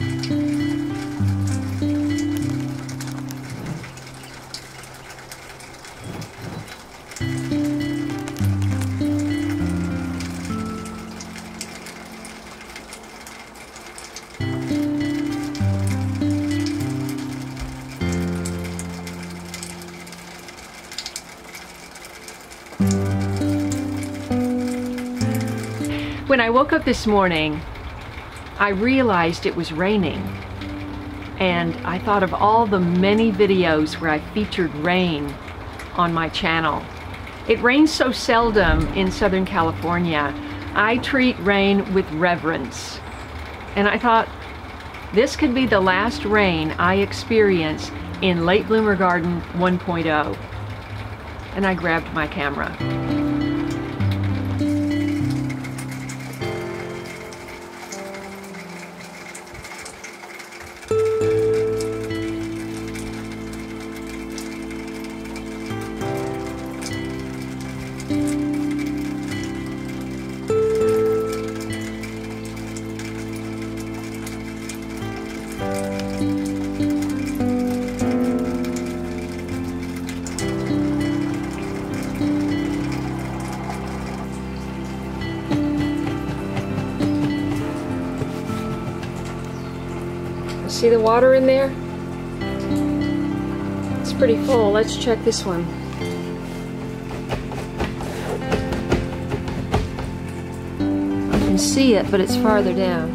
When I woke up this morning, I realized it was raining. And I thought of all the many videos where I featured rain on my channel. It rains so seldom in Southern California. I treat rain with reverence. And I thought this could be the last rain I experience in Late Bloomer Garden 1.0. And I grabbed my camera. See the water in there? It's pretty full. Let's check this one. I can see it, but it's farther down.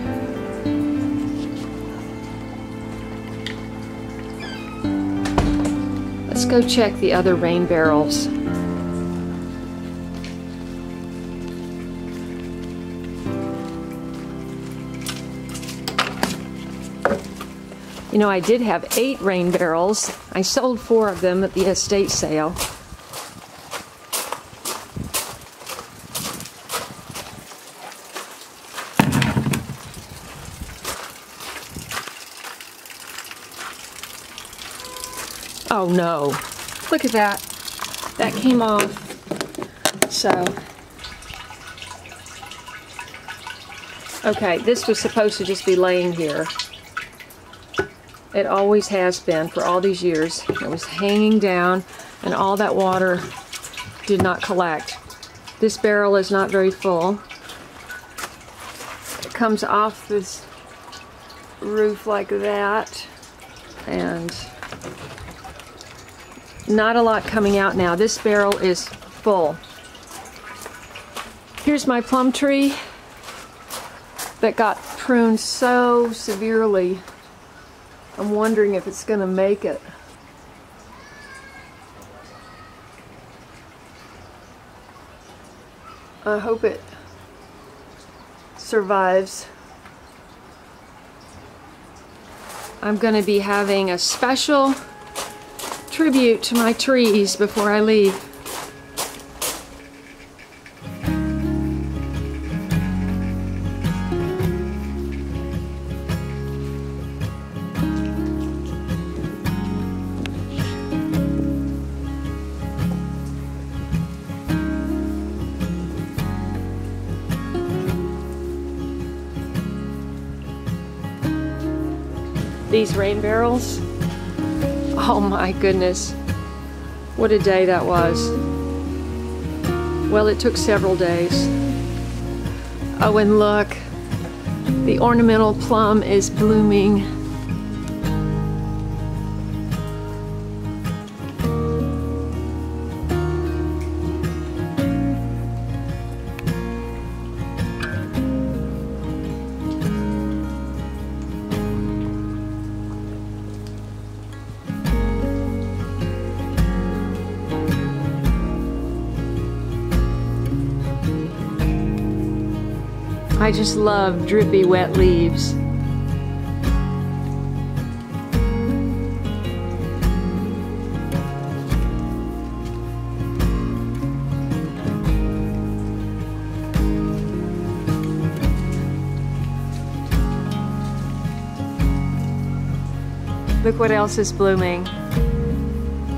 Let's go check the other rain barrels. You know, I did have eight rain barrels. I sold four of them at the estate sale. Oh no, look at that. That came off. So, okay, this was supposed to just be laying here. It always has been for all these years. It was hanging down and all that water did not collect. This barrel is not very full. It comes off this roof like that and not a lot coming out now. This barrel is full. Here's my plum tree that got pruned so severely I'm wondering if it's going to make it. I hope it survives. I'm going to be having a special tribute to my trees before I leave. These rain barrels. Oh my goodness. What a day that was. Well, it took several days. Oh, and look, the ornamental plum is blooming. I just love drippy wet leaves. Look what else is blooming.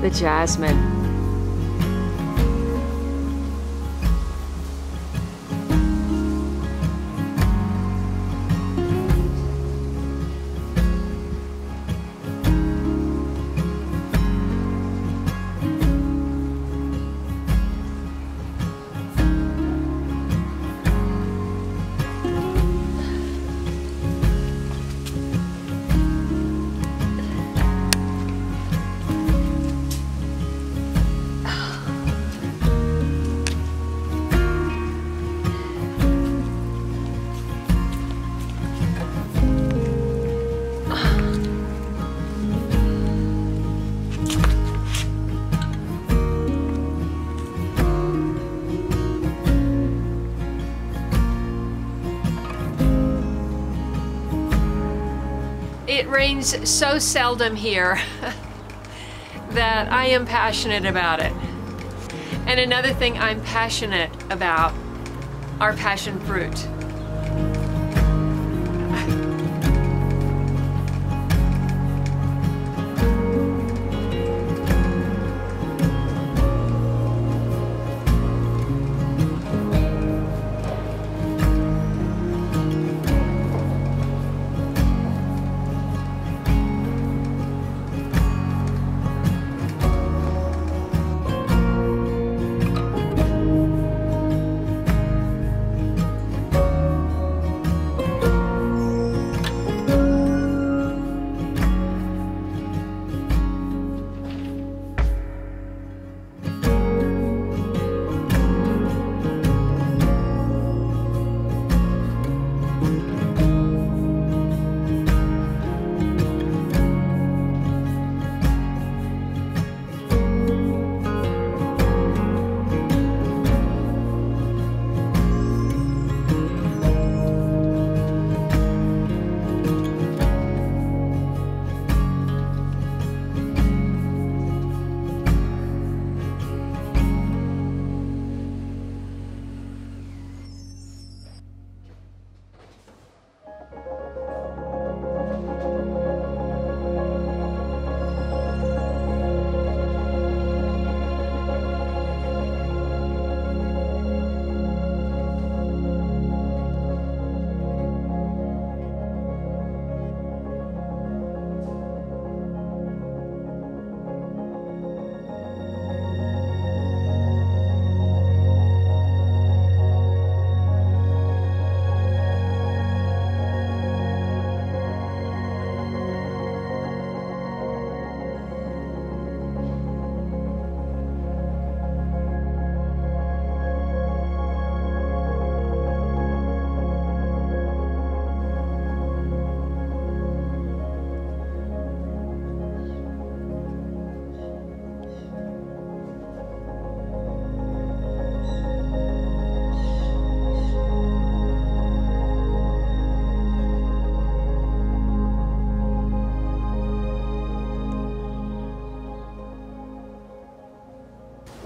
The jasmine. It rains so seldom here that I am passionate about it. And another thing I'm passionate about are passion fruit.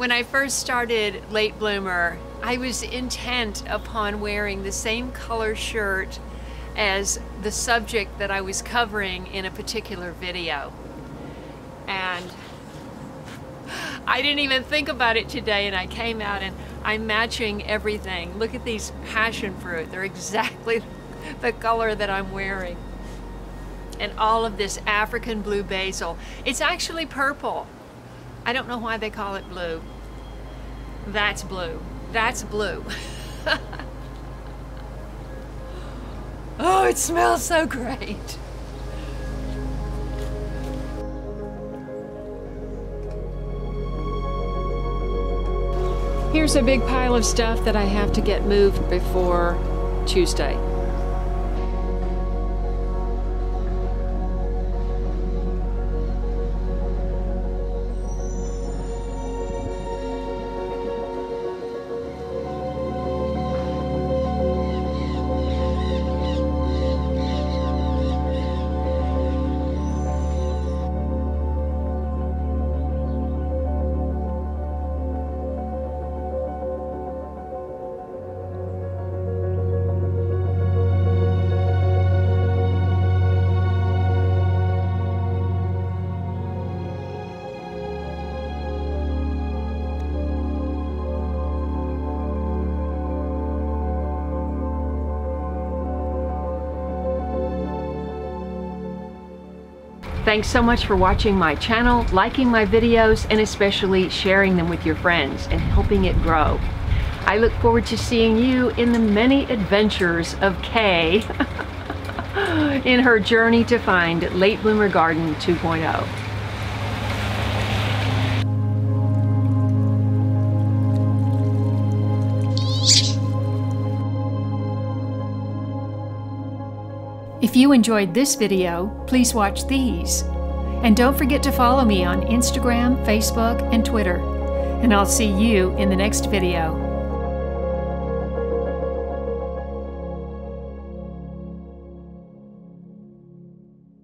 When I first started Late Bloomer, I was intent upon wearing the same color shirt as the subject that I was covering in a particular video. And I didn't even think about it today and I came out and I'm matching everything. Look at these passion fruit. They're exactly the color that I'm wearing. And all of this African blue basil. It's actually purple. I don't know why they call it blue. That's blue. That's blue. oh, it smells so great. Here's a big pile of stuff that I have to get moved before Tuesday. Thanks so much for watching my channel, liking my videos, and especially sharing them with your friends and helping it grow. I look forward to seeing you in the many adventures of Kaye in her journey to find Late Bloomer Garden 2.0. If you enjoyed this video, please watch these. And don't forget to follow me on Instagram, Facebook, and Twitter. And I'll see you in the next video.